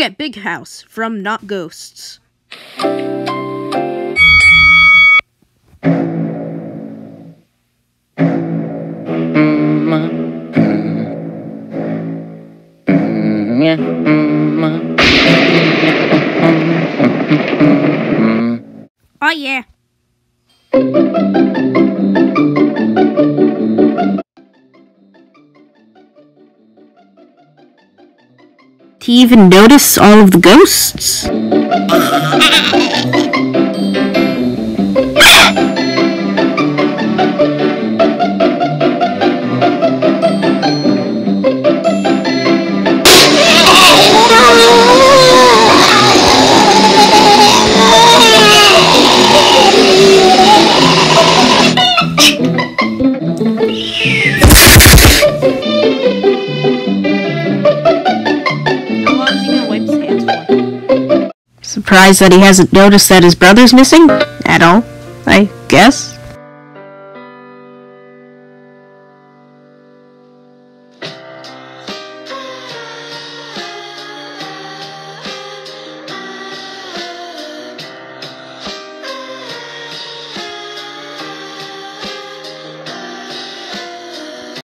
Look at Big House from Not Ghosts. Mm-hmm. Oh yeah. You even notice all of the ghosts? Surprised that he hasn't noticed that his brother's missing? At all, I guess.